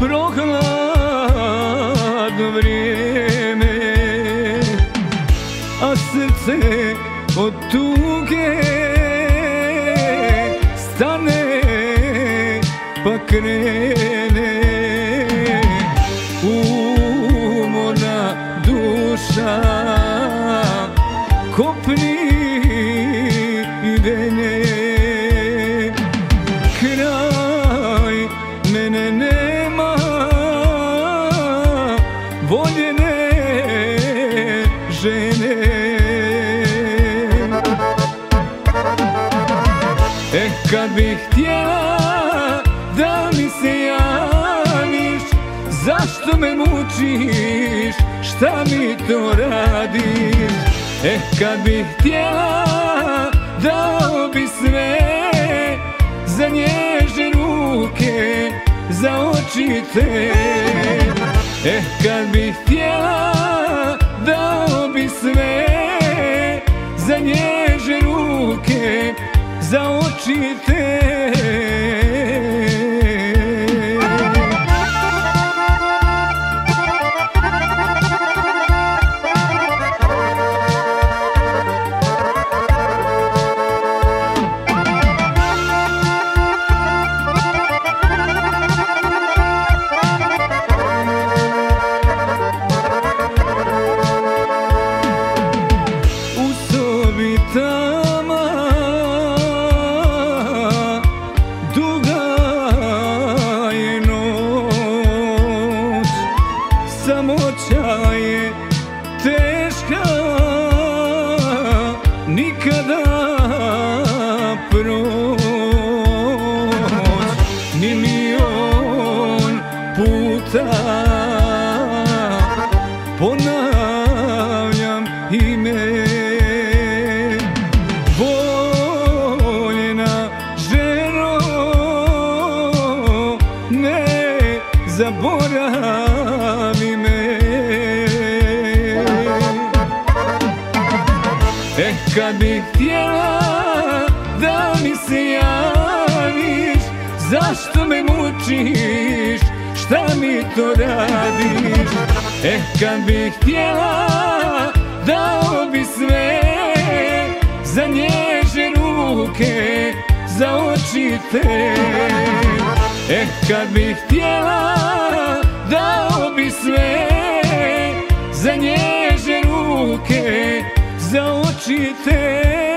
prohladno vrijeme A srce od tuge stane pa krene Voljene žene. Eh kad bih htjela da mi se javiš Zašto me mučiš, šta mi to radiš? Eh kad bih htjela dao bi sve Za nježe ruke, za oči te Eh kad bih htjela dao bi sve Za nježe ruke, za oči te Samoća je teška Nikada proć. Ni milion puta ponavljam ime. Voljena ženo ne zaboravi Eh kad bih htjela da mi se javiš Zašto me mučiš, šta mi to radiš? Eh kad bih htjela dao bi sve Za nježe ruke, za oči te Eh kad bih htjela dao bi sve Za nježe ruke, za oči te